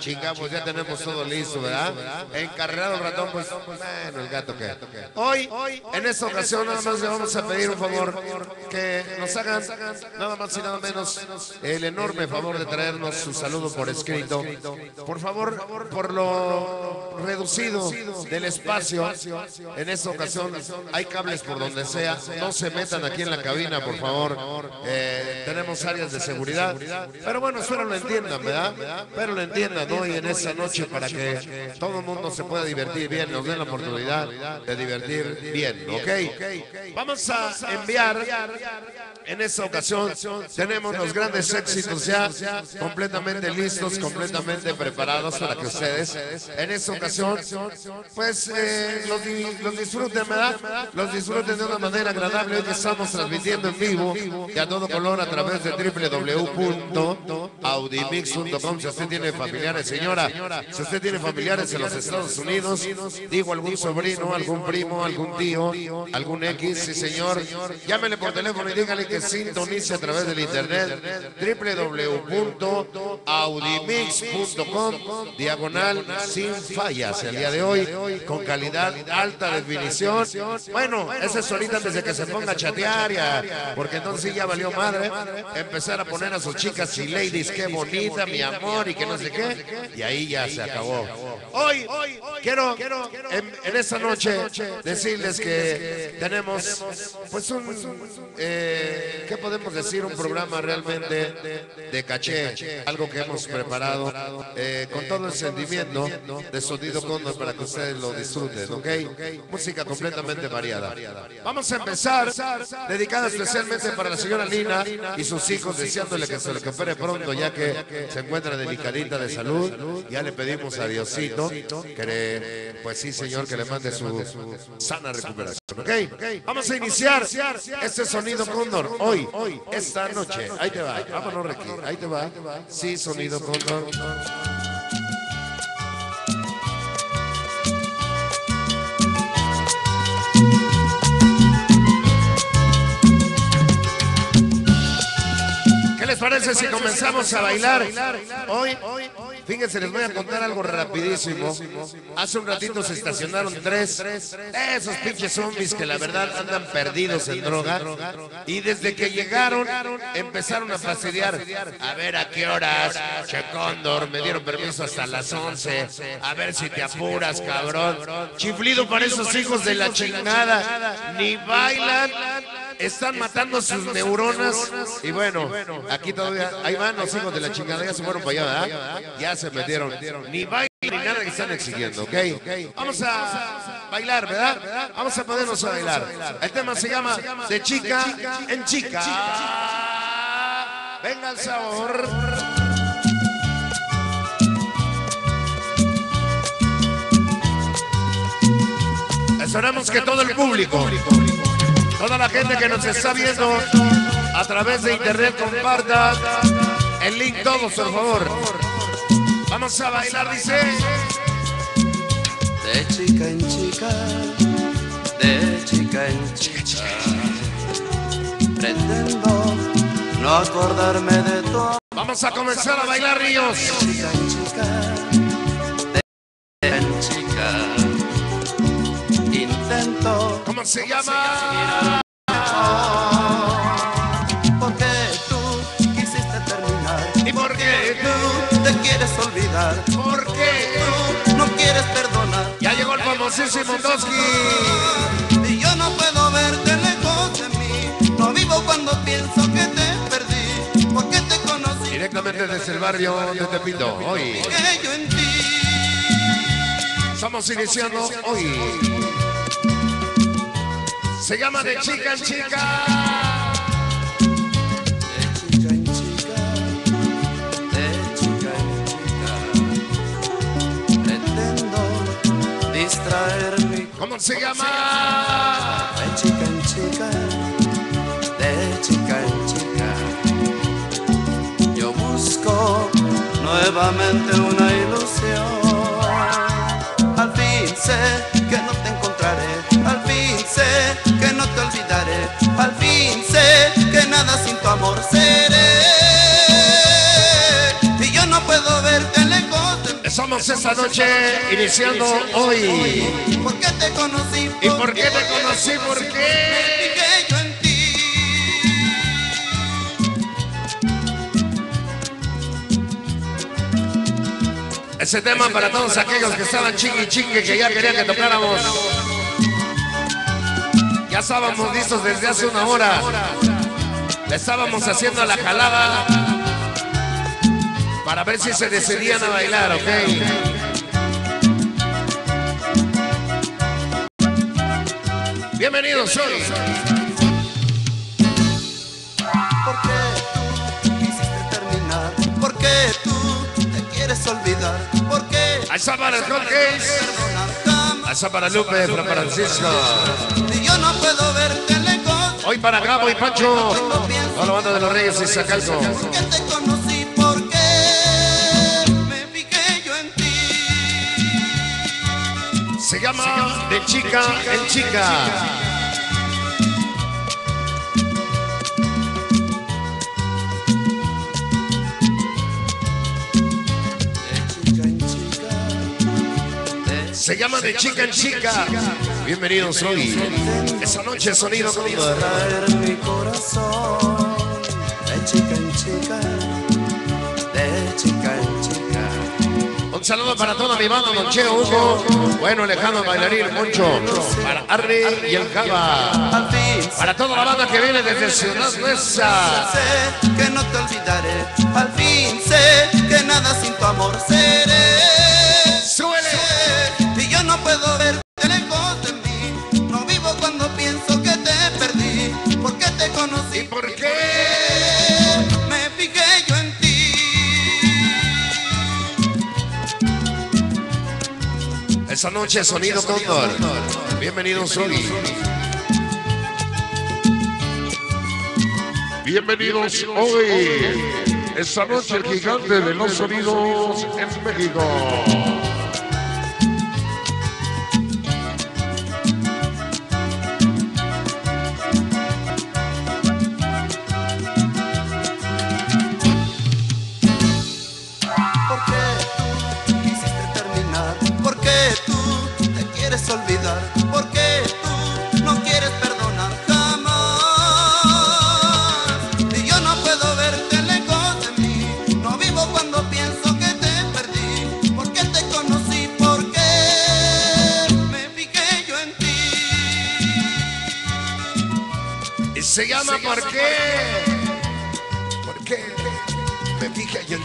Chingamos, ya tenemos todo listo, ¿verdad? Encarregado el ratón, pues, bueno, el gato que. Hoy, en esta ocasión, nada más le vamos a pedir un favor, que nos hagan, nada más y nada menos, el enorme favor de traernos su saludo por escrito. Por favor, por lo reducido del espacio, en esta ocasión, hay cables por donde sea, no se metan aquí en la cabina, por favor. Eh, tenemos áreas de seguridad, pero bueno, espero lo entiendan, ¿verdad? Pero lo entiendan hoy en esta noche para que todo el mundo se pueda divertir bien, nos den la oportunidad de divertir bien, ¿ok? Vamos a enviar en esta ocasión, tenemos los grandes éxitos ya completamente listos, completamente preparados para que ustedes en esta ocasión, pues eh, los, disfruten, ¿verdad? Los disfruten de una manera agradable. Hoy estamos transmitiendo en vivo y a todo color a través de www.audimix.com. Si usted tiene familia señora, si usted tiene familiares en los Estados Unidos, digo algún sobrino, algún primo, algún tío, algún X, sí señor, llámele por teléfono y dígale que sintonice a través del internet www.audimix.com diagonal sin fallas el día de hoy con calidad alta definición. Bueno, ese es ahorita desde que se ponga a chatear ya, porque entonces ya valió madre empezar a poner a sus chicas y ladies, qué bonita, mi amor y que no sé qué y ahí ya se acabó. Hoy quiero en, esta noche decirles que tenemos pues un, eh, ¿qué podemos decir? Un programa realmente de caché, algo que hemos preparado eh, con todo el sentimiento de Sonido Condor para que ustedes lo disfruten, ¿ok? Música completamente variada. Vamos a empezar, dedicada especialmente para la señora Lina y sus hijos, deseándole que se recupere pronto, ya que se encuentra delicadita de salud. Ya le pedimos a Diosito que, pues sí, Señor, que le mande su sana recuperación. ¿Ok? Vamos a iniciar este sonido Cóndor hoy, esta noche. Ahí te va. Vámonos, Ricky. Ahí te va. Sí, sonido Cóndor. ¿Qué les parece si comenzamos a bailar? Hoy, Fíjense, les voy a contar algo rapidísimo. Hace un ratito se estacionaron tres de esos pinches zombies que la verdad andan perdidos en droga. Y desde que llegaron empezaron a fastidiar. A ver a qué horas, Che Cóndor, me dieron permiso hasta las 11. A ver si te apuras, cabrón. Chiflido para esos hijos de la chingada. Ni bailan están matando sus neuronas. Y bueno, aquí todavía, ahí van los hijos de la chingada, ya se fueron para allá, ¿verdad? Ya se metieron. Ni baile ni nada que están exigiendo, ¿ok? Vamos a bailar, ¿verdad? Vamos a ponernos a bailar. El tema se llama De chica en chica. Venga el sabor. Esperamos que todo el público Toda la gente que nos está viendo a través de internet, comparta el link todos, por favor. Vamos a bailar, dice. De chica en chica, de chica en chica. Pretendo no acordarme de todo. Vamos a comenzar a bailar, ríos. De chica en chica, de en chica. Intento. ¿Cómo se llama? Famosísimo Toski. Y yo no puedo verte lejos de mí. No vivo cuando pienso que te perdí. Porque te conocí. Directamente desde el barrio de Tepito. Hoy. Estamos iniciando hoy. Se llama De Chica en Chica. Mi ¿Cómo se llama? De chica en chica, de chica en chica, yo busco nuevamente una ilusión. Al fin sé que no te encontraré, al fin sé que no te olvidaré, al fin sé que nada sin tu amor seré. Esta noche iniciando hoy. ¿Por qué te conocí? ¿Y por qué te conocí? ¿Por Me qué? fijé yo en ti. Ese tema para todos aquellos que estaban chingue chingue que ya querían que tocáramos. Ya estábamos listos desde hace una hora. Le estábamos haciendo la jalada para ver si se decidían a bailar, ¿ok? Bienvenidos hoy. ¿Por qué tú quisiste terminar? ¿Por qué tú te quieres olvidar? ¿Por qué Ahí está para el está para Lupe, para Francisco. Y yo no puedo verte lejos. Hoy para Gabo y Pancho. Toda la banda de los Reyes y Sacalco. Se llama De Chica en Chica. Se llama De Chica en Chica. Bienvenidos hoy. Esa noche sonido con mi corazón. De chica en chica, Un saludo para toda mi banda, Don Cheo Hugo. Bueno, lejano bailarín, Moncho. Para Arri y el Java. Para toda la banda que viene desde Ciudad Nuestra. sé que no te olvidaré. Al fin sé que nada sin tu amor seré. Esa noche sonido Cóndor. Bienvenidos hoy. Bienvenidos hoy. Esta noche el gigante de los sonidos en México. Se llama ¿Por qué? ¿Por qué? Me fijé yo en